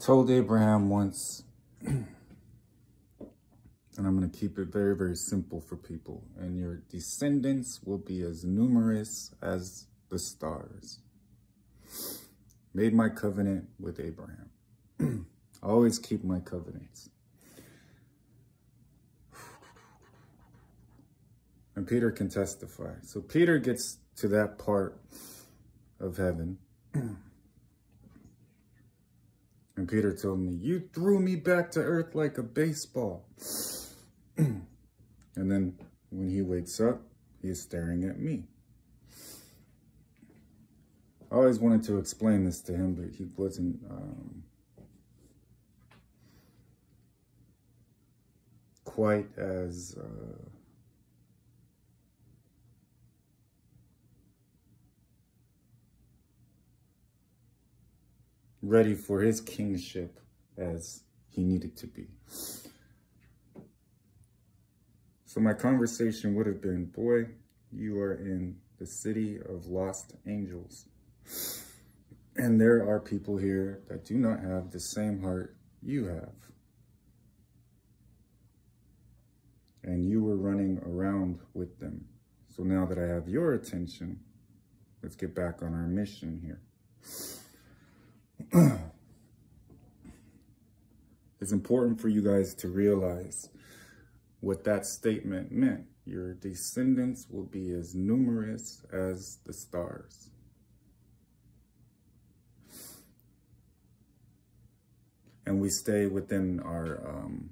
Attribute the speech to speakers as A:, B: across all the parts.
A: told Abraham once, and I'm going to keep it very, very simple for people, and your descendants will be as numerous as the stars. Made my covenant with Abraham. I always keep my covenants. And Peter can testify. So Peter gets to that part of heaven. And Peter told me, you threw me back to earth like a baseball. and then when he wakes up, he's staring at me. I always wanted to explain this to him, but he wasn't um, quite as uh, ready for his kingship as he needed to be. So my conversation would have been, boy, you are in the city of lost angels. And there are people here that do not have the same heart you have. And you were running around with them. So now that I have your attention, let's get back on our mission here. It's important for you guys to realize what that statement meant. Your descendants will be as numerous as the stars. And we stay within our, um,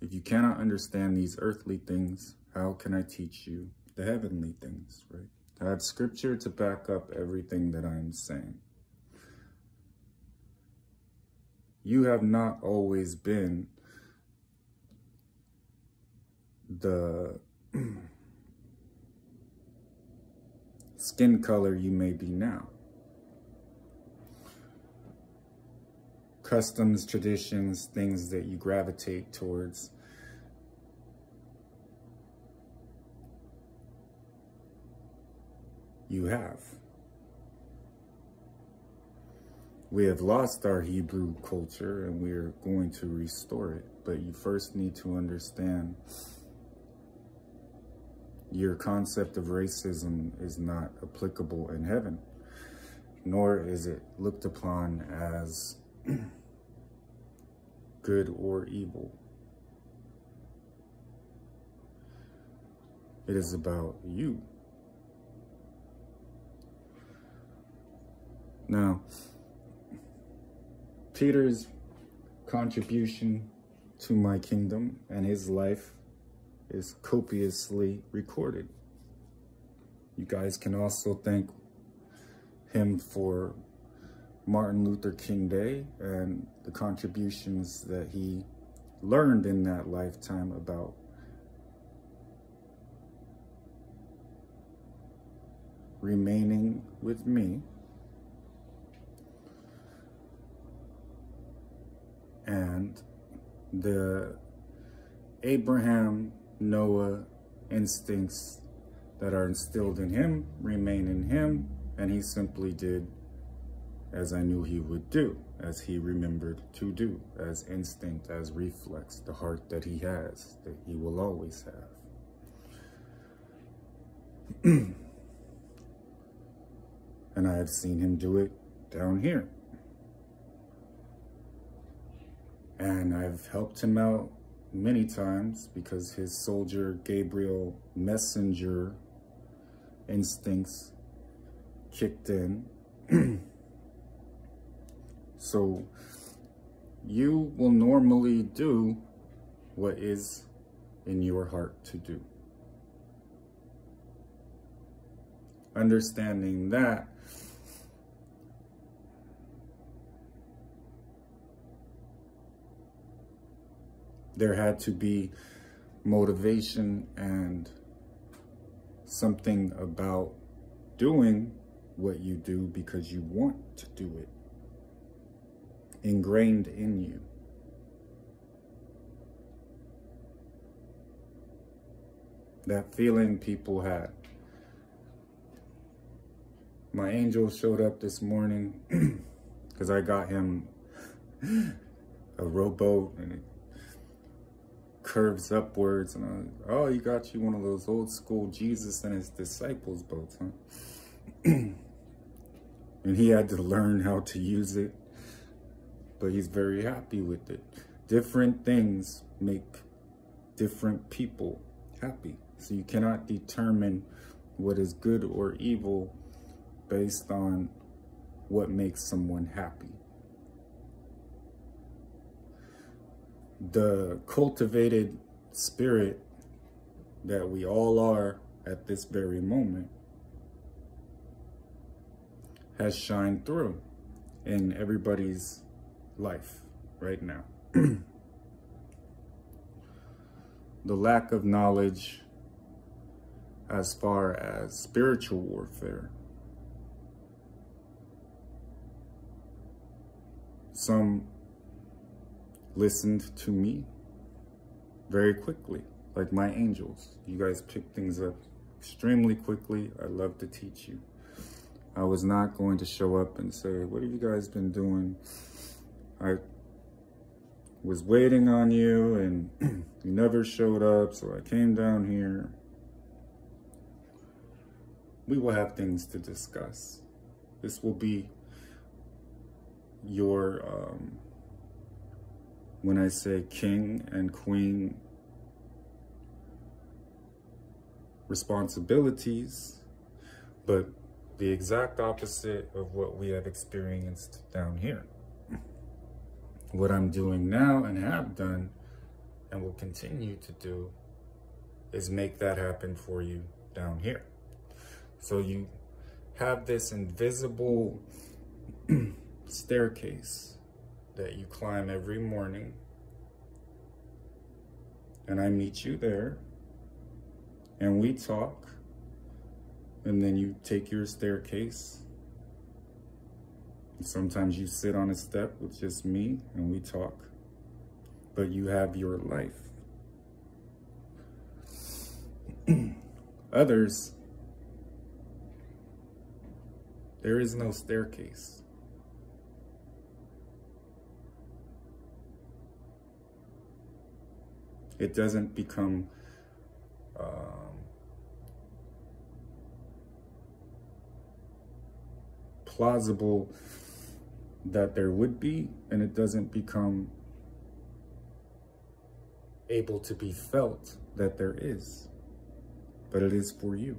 A: if you cannot understand these earthly things, how can I teach you the heavenly things, right? I have scripture to back up everything that I'm saying. You have not always been the skin color you may be now. Customs, traditions, things that you gravitate towards you have. We have lost our Hebrew culture and we are going to restore it. But you first need to understand your concept of racism is not applicable in heaven, nor is it looked upon as good or evil. It is about you. Now, Peter's contribution to my kingdom and his life is copiously recorded. You guys can also thank him for Martin Luther King Day and the contributions that he learned in that lifetime about remaining with me and the Abraham Noah instincts that are instilled in him remain in him, and he simply did as I knew he would do, as he remembered to do, as instinct, as reflex, the heart that he has, that he will always have. and I have seen him do it down here. And I've helped him out many times because his soldier Gabriel messenger instincts kicked in. so you will normally do what is in your heart to do. Understanding that there had to be motivation and something about doing what you do because you want to do it ingrained in you. That feeling people had. My angel showed up this morning because I got him a rowboat and curves upwards. And I oh, you got you one of those old school Jesus and his disciples boats, huh? and he had to learn how to use it, but he's very happy with it. Different things make different people happy. So you cannot determine what is good or evil based on what makes someone happy. The cultivated spirit that we all are at this very moment has shined through in everybody's life right now. the lack of knowledge as far as spiritual warfare. Some listened to me very quickly, like my angels. You guys pick things up extremely quickly. I love to teach you. I was not going to show up and say, what have you guys been doing? I was waiting on you and you never showed up, so I came down here. We will have things to discuss. This will be your, um, when I say king and queen responsibilities, but the exact opposite of what we have experienced down here. What I'm doing now and have done and will continue to do is make that happen for you down here. So you have this invisible staircase that you climb every morning and I meet you there and we talk and then you take your staircase. Sometimes you sit on a step with just me and we talk, but you have your life. Others, there is no staircase. It doesn't become uh, plausible that there would be, and it doesn't become able to be felt that there is, but it is for you.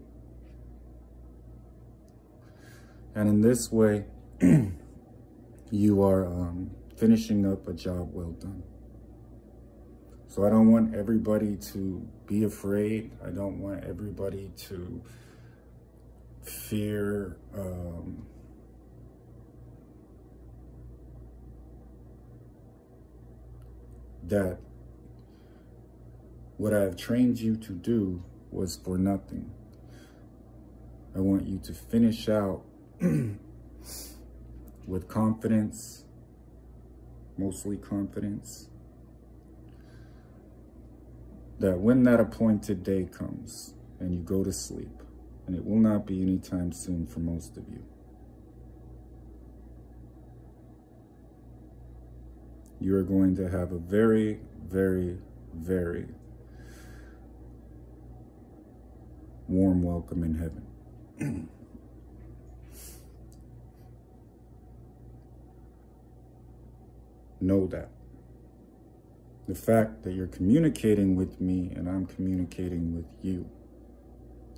A: And in this way, you are um, finishing up a job well done. So I don't want everybody to be afraid. I don't want everybody to fear um, that what I have trained you to do was for nothing. I want you to finish out with confidence, mostly confidence, that when that appointed day comes and you go to sleep, and it will not be anytime soon for most of you, you are going to have a very, very, very warm welcome in heaven. know that. The fact that you're communicating with me and I'm communicating with you,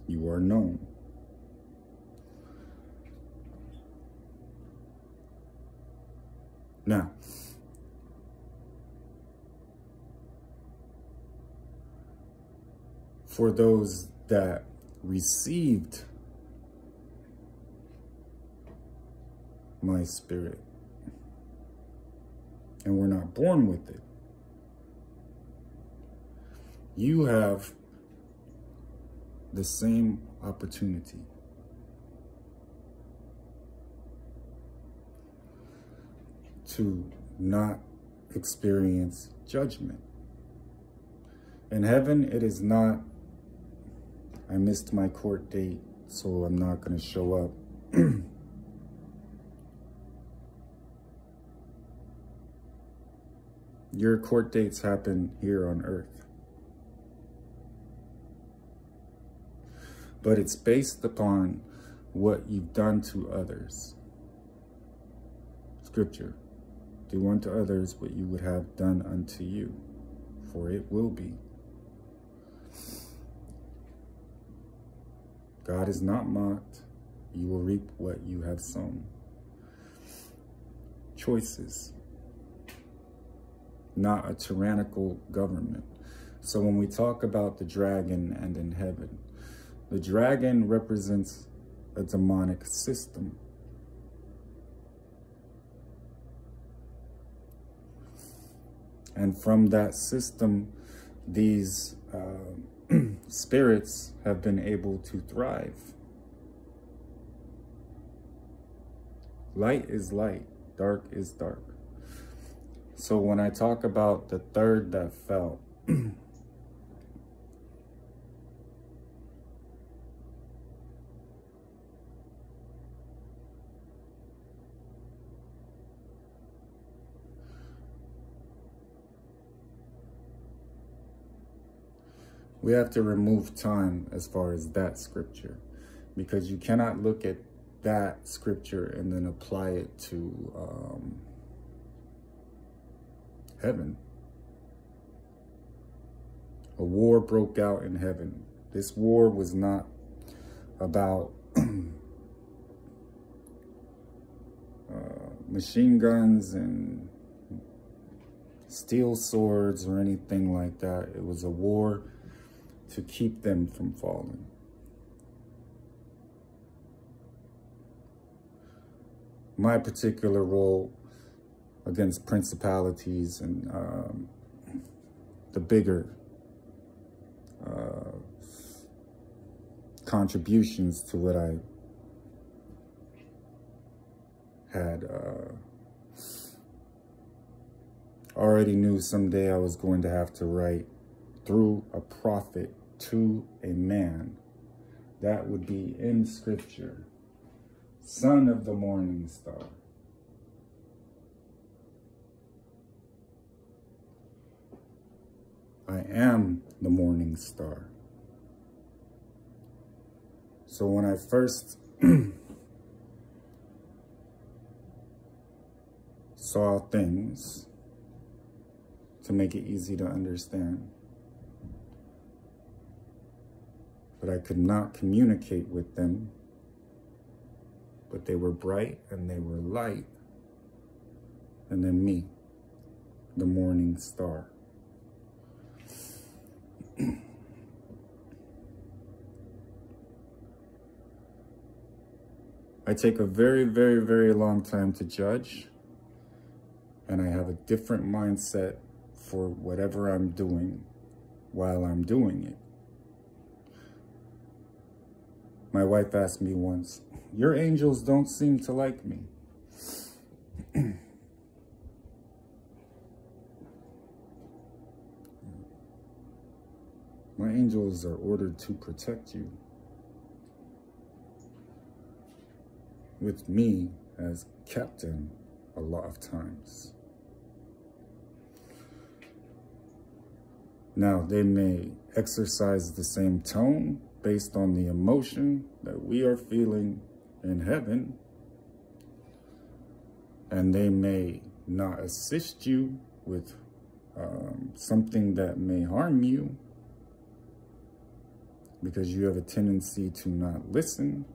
A: you are known. Now, for those that received my spirit and were not born with it. You have the same opportunity. To not experience judgment. In heaven, it is not I missed my court date, so I'm not going to show up. Your court dates happen here on earth. But it's based upon what you've done to others. Scripture. Do unto others what you would have done unto you, for it will be. God is not mocked. You will reap what you have sown. Choices not a tyrannical government. So when we talk about the dragon and in heaven, the dragon represents a demonic system. And from that system, these uh, spirits have been able to thrive. Light is light, dark is dark. So when I talk about the third that fell, we have to remove time as far as that scripture because you cannot look at that scripture and then apply it to um, heaven. A war broke out in heaven. This war was not about uh, machine guns and steel swords or anything like that. It was a war to keep them from falling. My particular role against principalities and um, the bigger uh, contributions to what I had uh, already knew someday I was going to have to write through a prophet to a man. That would be in scripture. Son of the morning star. I am the morning star. So when I first saw things to make it easy to understand, but I could not communicate with them, but they were bright and they were light, and then me, the morning star. I take a very, very, very long time to judge, and I have a different mindset for whatever I'm doing while I'm doing it. My wife asked me once, your angels don't seem to like me. My angels are ordered to protect you. With me as captain a lot of times. Now, they may exercise the same tone based on the emotion that we are feeling in heaven. And they may not assist you with um, something that may harm you because you have a tendency to not listen.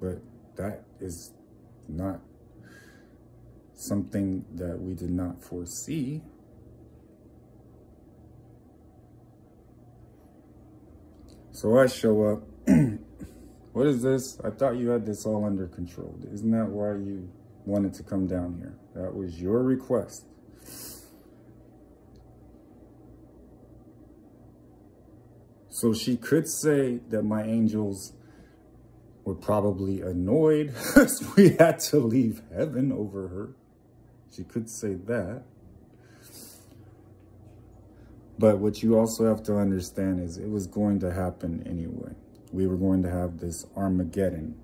A: But that is not something that we did not foresee. So I show up. what is this? I thought you had this all under control. Isn't that why you wanted to come down here? That was your request. So she could say that my angels were probably annoyed we had to leave heaven over her. She could say that. But what you also have to understand is it was going to happen anyway. We were going to have this Armageddon.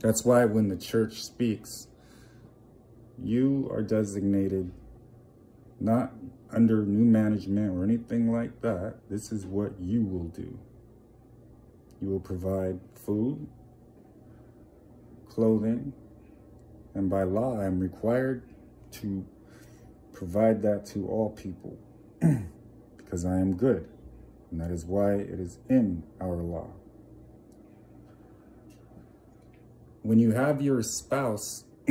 A: That's why when the church speaks you are designated not under new management or anything like that. This is what you will do. You will provide food, clothing, and by law, I'm required to provide that to all people because I am good. And that is why it is in our law. When you have your spouse,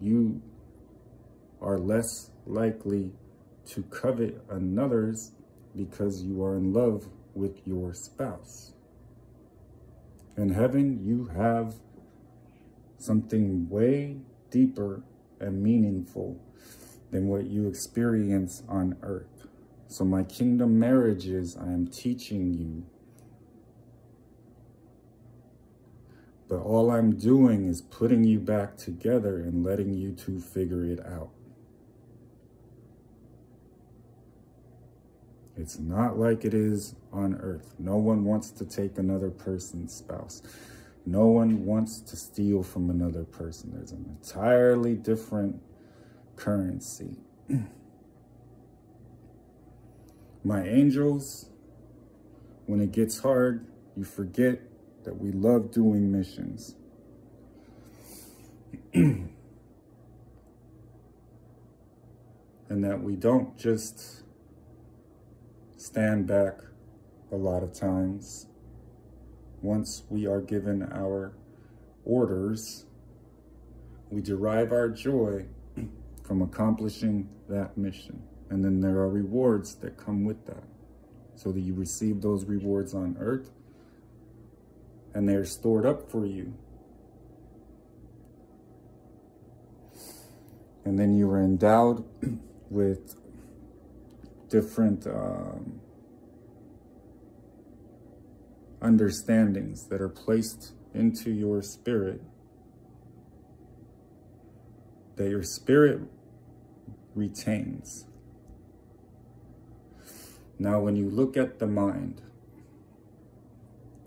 A: you are less likely to covet another's because you are in love with your spouse. In heaven, you have something way deeper and meaningful than what you experience on earth. So my kingdom marriages, I am teaching you. But all I'm doing is putting you back together and letting you two figure it out. It's not like it is on earth. No one wants to take another person's spouse. No one wants to steal from another person. There's an entirely different currency. My angels, when it gets hard, you forget that we love doing missions. and that we don't just stand back a lot of times once we are given our orders, we derive our joy from accomplishing that mission. And then there are rewards that come with that. So that you receive those rewards on earth and they're stored up for you. And then you are endowed with different um, understandings that are placed into your spirit, that your spirit retains. Now, when you look at the mind,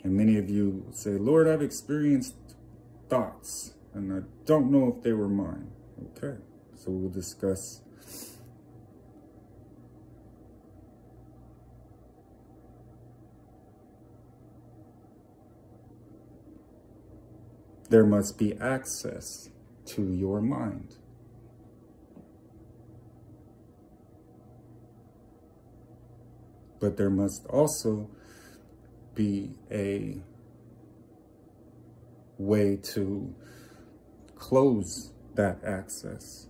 A: and many of you say, Lord, I've experienced thoughts, and I don't know if they were mine. Okay, so we'll discuss there must be access to your mind. But there must also be a way to close that access.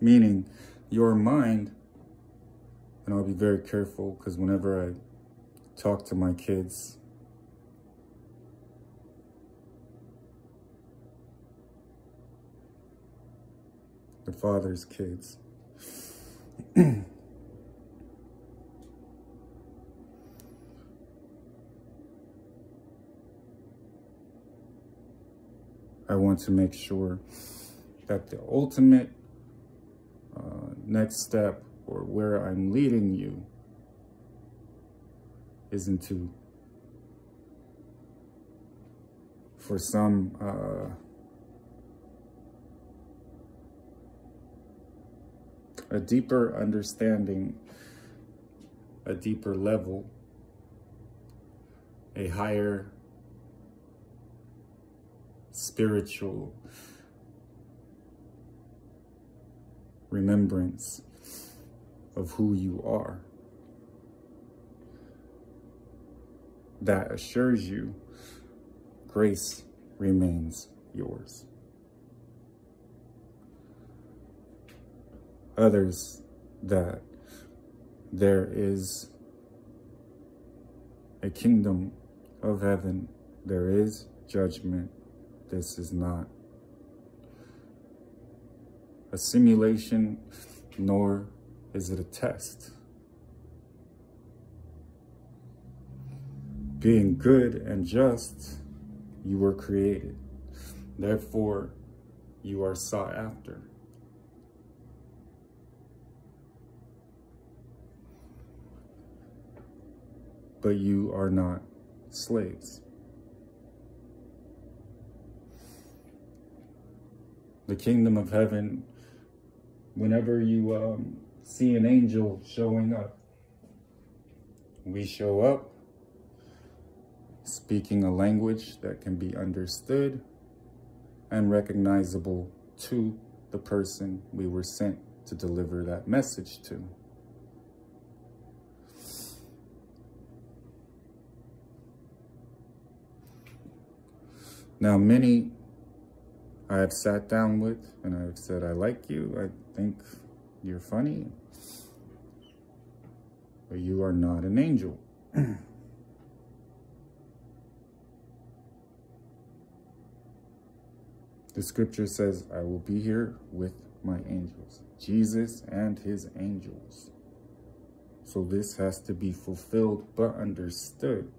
A: Meaning, your mind, and I'll be very careful because whenever I talk to my kids. The father's kids. I want to make sure that the ultimate uh, next step or where I'm leading you isn't to, for some, uh, a deeper understanding, a deeper level, a higher spiritual remembrance of who you are. That assures you grace remains yours. Others that there is a kingdom of heaven, there is judgment. This is not a simulation, nor is it a test. being good and just, you were created. Therefore, you are sought after. But you are not slaves. The kingdom of heaven, whenever you um, see an angel showing up, we show up, speaking a language that can be understood and recognizable to the person we were sent to deliver that message to. Now, many I have sat down with and I've said, I like you. I think you're funny. But you are not an angel. the scripture says, I will be here with my angels. Jesus and his angels. So this has to be fulfilled but understood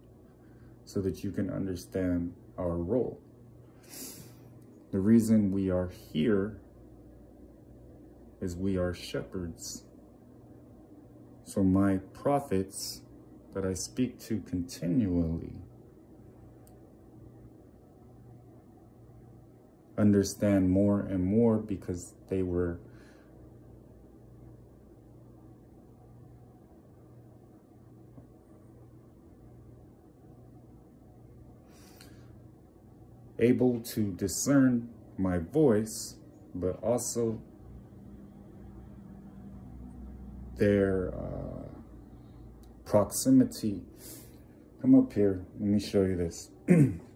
A: so that you can understand our role. The reason we are here is we are shepherds. So my prophets that I speak to continually understand more and more because they were able to discern my voice, but also their uh, proximity. Come up here. Let me show you this.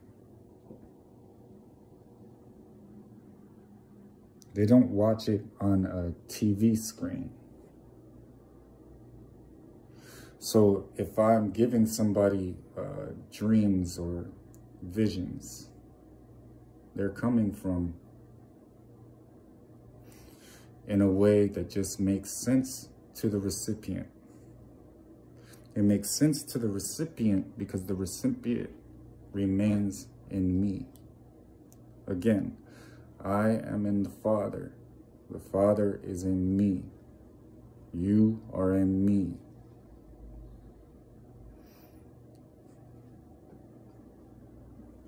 A: they don't watch it on a TV screen. So if I'm giving somebody uh, dreams or visions, they're coming from in a way that just makes sense to the recipient. It makes sense to the recipient because the recipient remains in me. Again, I am in the Father. The Father is in me. You are in me.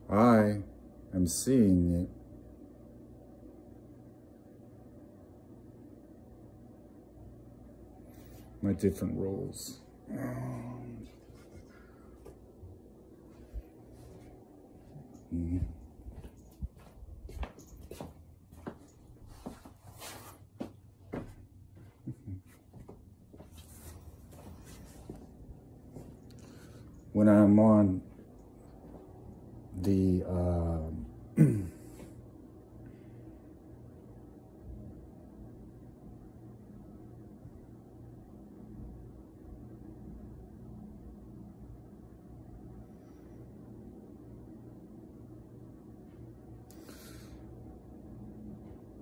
A: I am seeing it. My different roles. Mm -hmm. When I'm on the uh,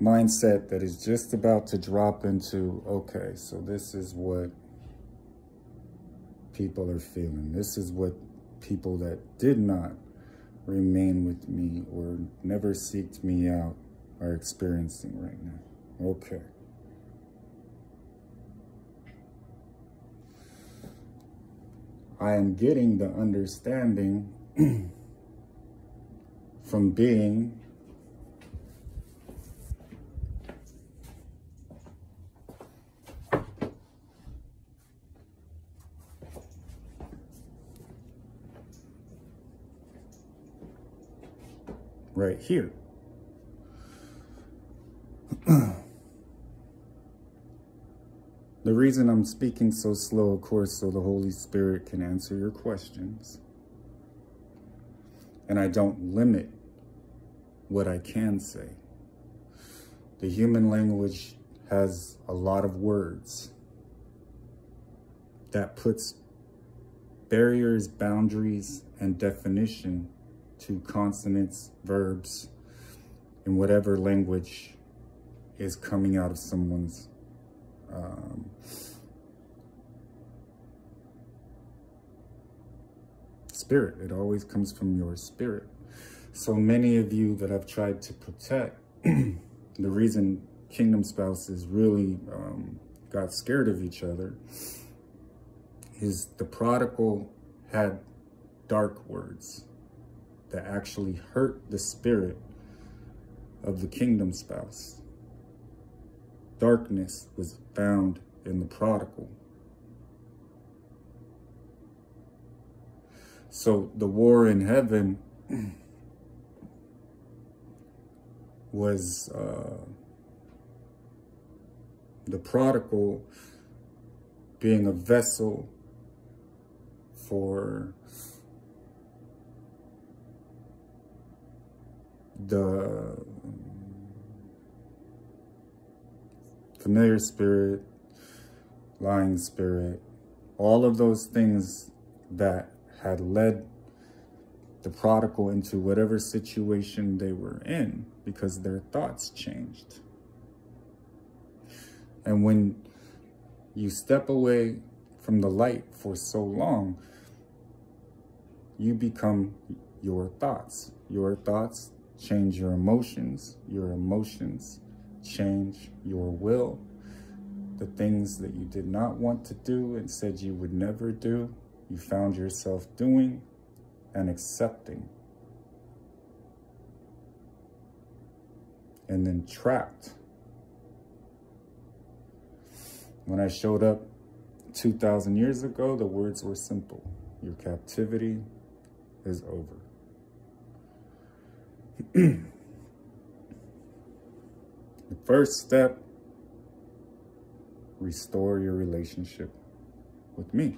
A: mindset that is just about to drop into, okay, so this is what people are feeling. This is what people that did not remain with me or never seeked me out are experiencing right now. Okay. I am getting the understanding from being right here. the reason I'm speaking so slow, of course, so the Holy Spirit can answer your questions. And I don't limit what I can say. The human language has a lot of words that puts barriers, boundaries, and definition to consonants, verbs, in whatever language is coming out of someone's um, spirit. It always comes from your spirit. So many of you that I've tried to protect, the reason kingdom spouses really um, got scared of each other is the prodigal had dark words that actually hurt the spirit of the kingdom spouse. Darkness was found in the prodigal. So the war in heaven was uh, the prodigal being a vessel for the familiar spirit, lying spirit, all of those things that had led the prodigal into whatever situation they were in because their thoughts changed. And when you step away from the light for so long, you become your thoughts. Your thoughts change your emotions. Your emotions change your will. The things that you did not want to do and said you would never do, you found yourself doing and accepting. And then trapped. When I showed up 2,000 years ago, the words were simple. Your captivity is over. the first step, restore your relationship with me.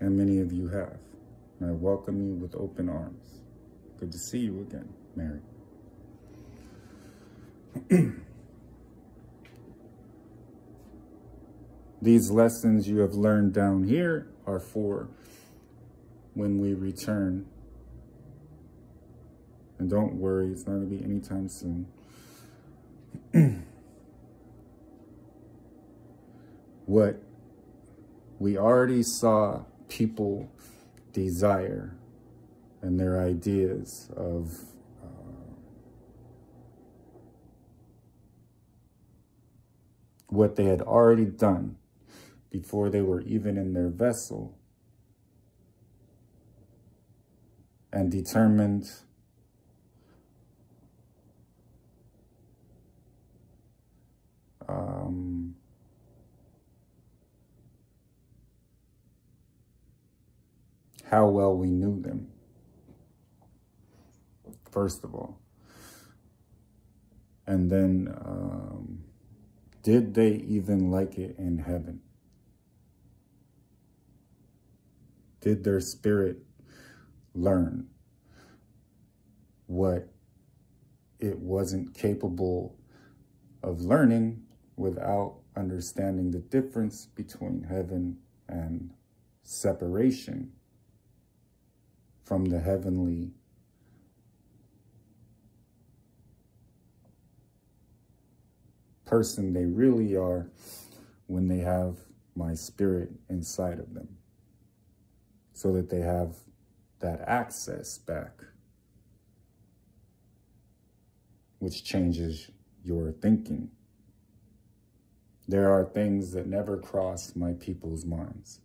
A: And many of you have. And I welcome you with open arms. Good to see you again, Mary. These lessons you have learned down here are for when we return. And don't worry, it's not going to be anytime soon. what we already saw people desire and their ideas of uh, what they had already done before they were even in their vessel and determined um, how well we knew them, first of all. And then, um, did they even like it in heaven? Did their spirit learn what it wasn't capable of learning without understanding the difference between heaven and separation from the heavenly person they really are when they have my spirit inside of them so that they have that access back, which changes your thinking. There are things that never cross my people's minds,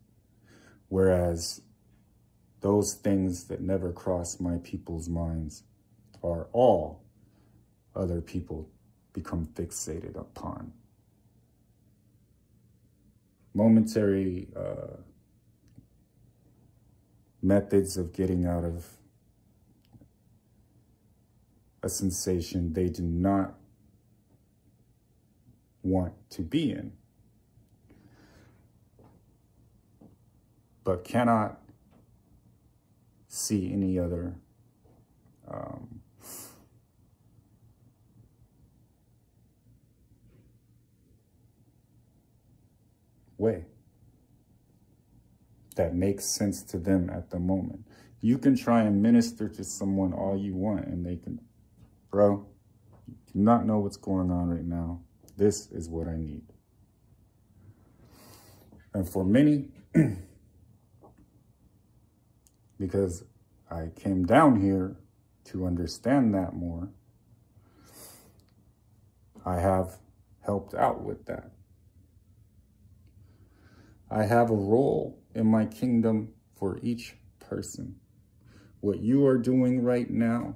A: whereas those things that never cross my people's minds are all other people become fixated upon. Momentary uh, methods of getting out of a sensation they do not want to be in, but cannot see any other um, way that makes sense to them at the moment. You can try and minister to someone all you want and they can, bro, you do not know what's going on right now. This is what I need. And for many, because I came down here to understand that more, I have helped out with that. I have a role in my kingdom for each person. what you are doing right now,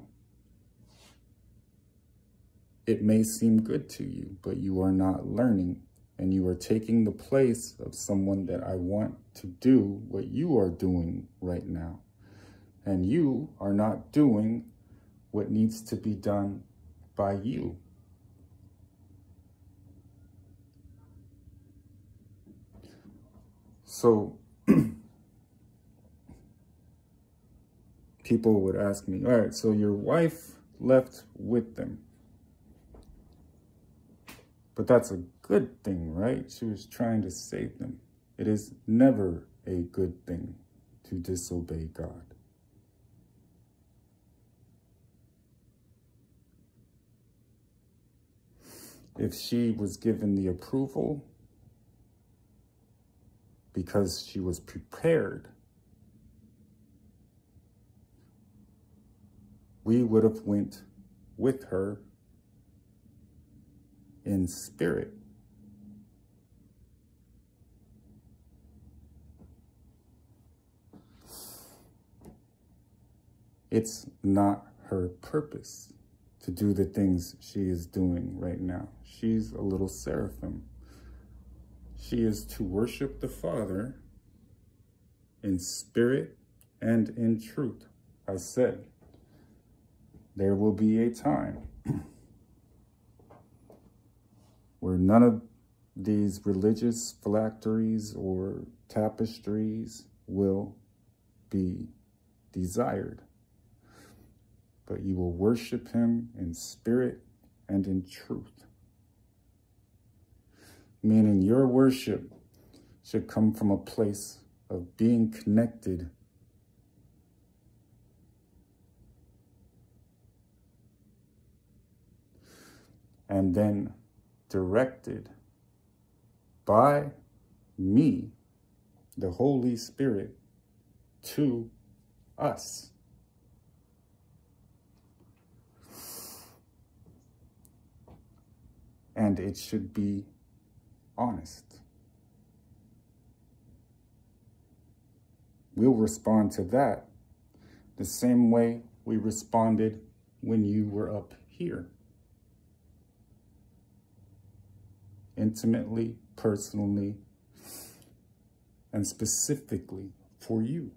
A: it may seem good to you, but you are not learning and you are taking the place of someone that I want to do what you are doing right now. And you are not doing what needs to be done by you. So people would ask me, all right, so your wife left with them. But that's a good thing, right? She was trying to save them. It is never a good thing to disobey God. If she was given the approval because she was prepared, we would have went with her in spirit. It's not her purpose to do the things she is doing right now. She's a little seraphim. She is to worship the Father in spirit and in truth. I said, there will be a time where none of these religious phylacteries or tapestries will be desired but you will worship him in spirit and in truth. Meaning your worship should come from a place of being connected and then directed by me, the Holy Spirit, to us. and it should be honest. We'll respond to that the same way we responded when you were up here. Intimately, personally, and specifically for you.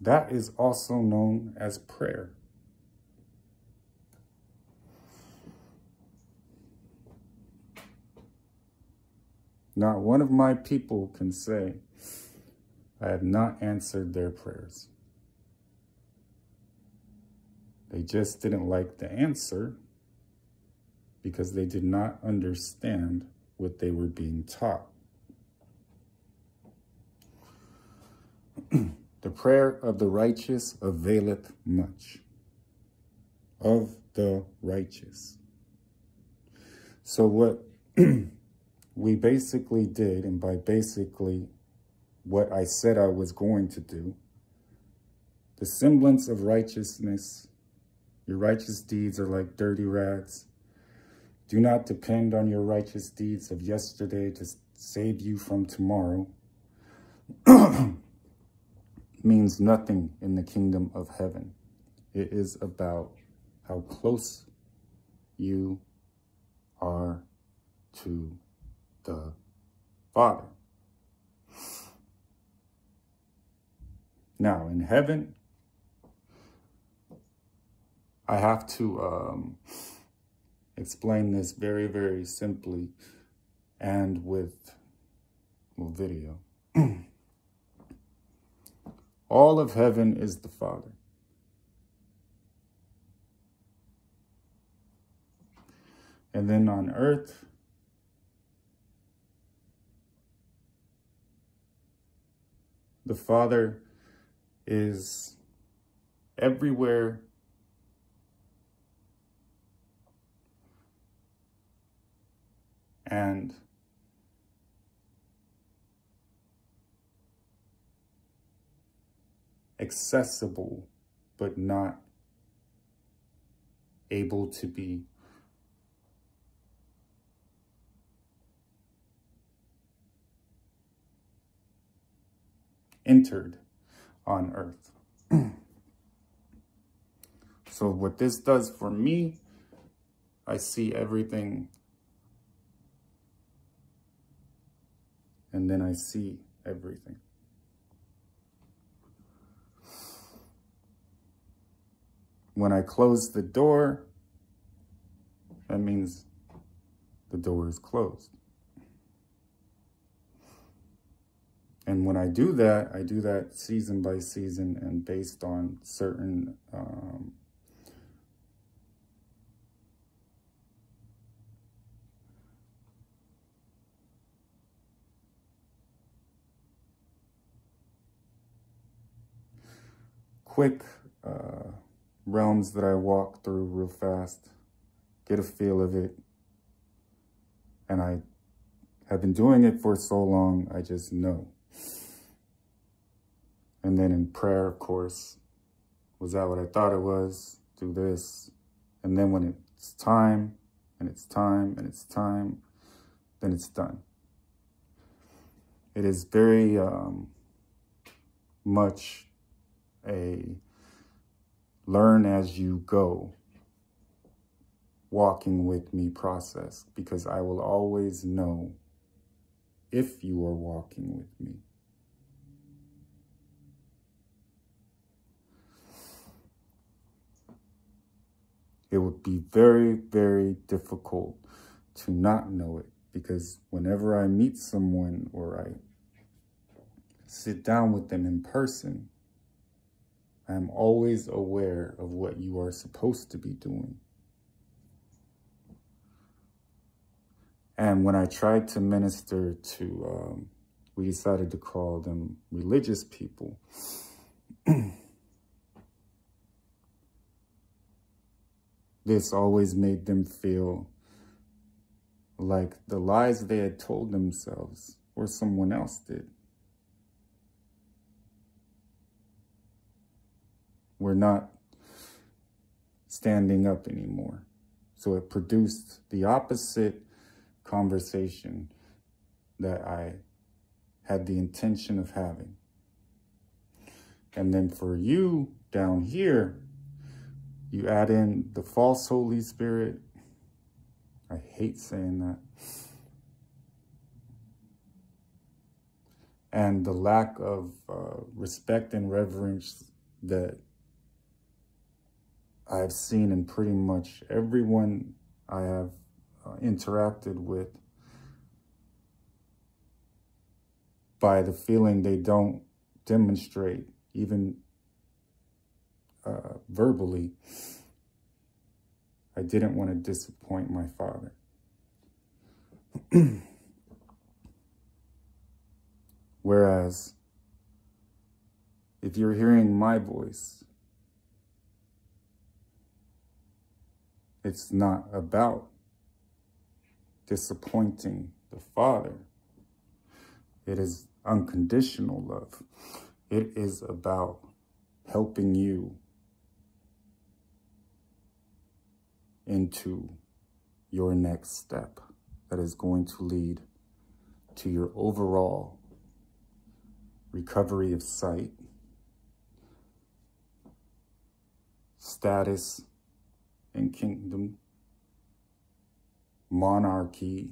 A: That is also known as prayer. Not one of my people can say, I have not answered their prayers. They just didn't like the answer because they did not understand what they were being taught. The prayer of the righteous availeth much. Of the righteous. So what we basically did, and by basically what I said I was going to do, the semblance of righteousness, your righteous deeds are like dirty rags. Do not depend on your righteous deeds of yesterday to save you from tomorrow. means nothing in the kingdom of heaven. It is about how close you are to the Father. Now, in heaven, I have to um, explain this very, very simply and with well, video. All of heaven is the Father. And then on earth, the Father is everywhere and accessible, but not able to be entered on earth. so what this does for me, I see everything and then I see everything. When I close the door, that means the door is closed. And when I do that, I do that season by season and based on certain um, quick uh, realms that I walk through real fast, get a feel of it. And I have been doing it for so long, I just know. And then in prayer, of course, was that what I thought it was? Do this. And then when it's time, and it's time, and it's time, then it's done. It is very um, much a learn as you go walking with me process because I will always know if you are walking with me. It would be very, very difficult to not know it because whenever I meet someone or I sit down with them in person, I'm always aware of what you are supposed to be doing. And when I tried to minister to, um, we decided to call them religious people. this always made them feel like the lies they had told themselves or someone else did. Were not standing up anymore. So it produced the opposite conversation that I had the intention of having. And then for you down here, you add in the false Holy Spirit. I hate saying that. And the lack of uh, respect and reverence that I've seen in pretty much everyone I have uh, interacted with by the feeling they don't demonstrate even uh, verbally. I didn't want to disappoint my father. Whereas, if you're hearing my voice, It's not about disappointing the Father. It is unconditional love. It is about helping you into your next step that is going to lead to your overall recovery of sight, status, and kingdom, monarchy,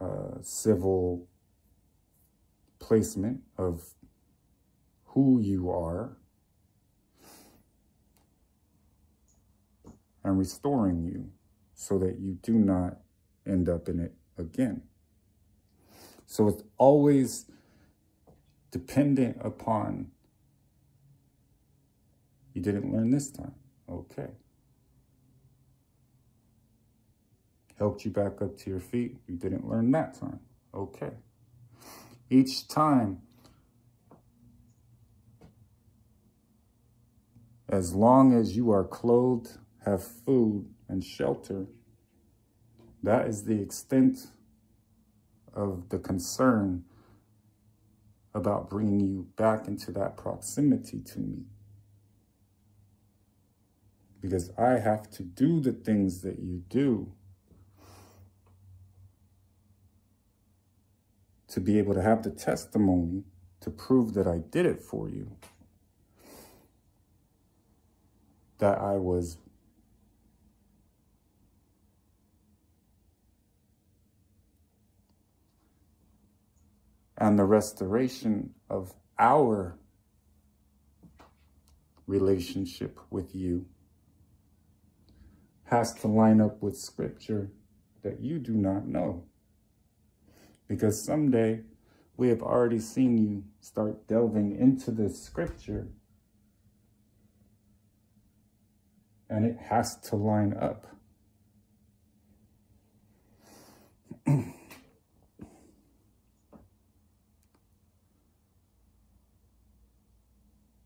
A: uh, civil placement of who you are and restoring you so that you do not end up in it again. So it's always dependent upon you didn't learn this time. Okay. Helped you back up to your feet. You didn't learn that time. Okay. Each time, as long as you are clothed, have food and shelter, that is the extent of the concern about bringing you back into that proximity to me because I have to do the things that you do to be able to have the testimony to prove that I did it for you. That I was and the restoration of our relationship with you has to line up with scripture that you do not know. Because someday we have already seen you start delving into this scripture and it has to line up.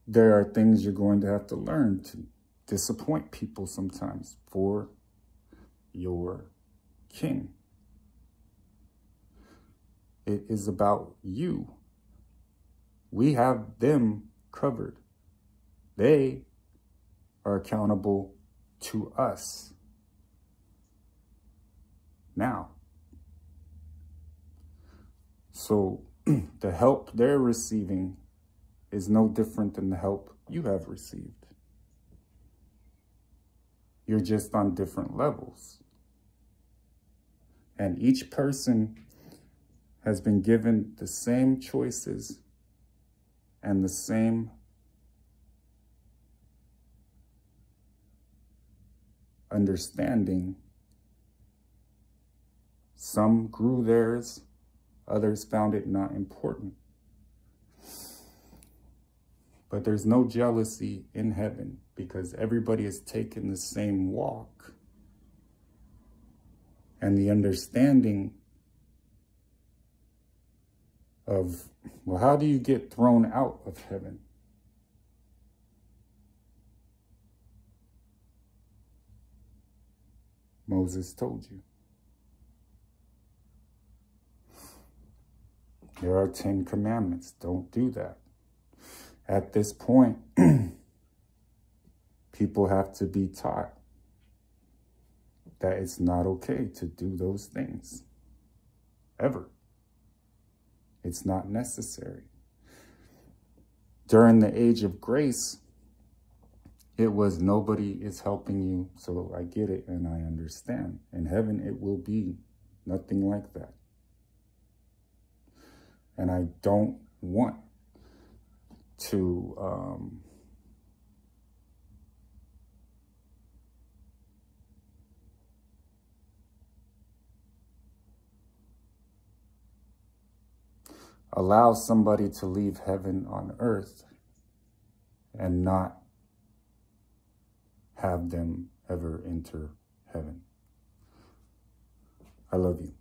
A: there are things you're going to have to learn to disappoint people sometimes for your king. It is about you. We have them covered. They are accountable to us. Now, so the help they're receiving is no different than the help you have received. You're just on different levels. And each person has been given the same choices and the same understanding. Some grew theirs, others found it not important. But there's no jealousy in heaven because everybody is taking the same walk. And the understanding of, well, how do you get thrown out of heaven? Moses told you. There are 10 commandments. Don't do that at this point, people have to be taught that it's not okay to do those things ever. It's not necessary. During the age of grace, it was nobody is helping you, so I get it and I understand. In heaven, it will be nothing like that. And I don't want to um, allow somebody to leave heaven on earth and not have them ever enter heaven. I love you.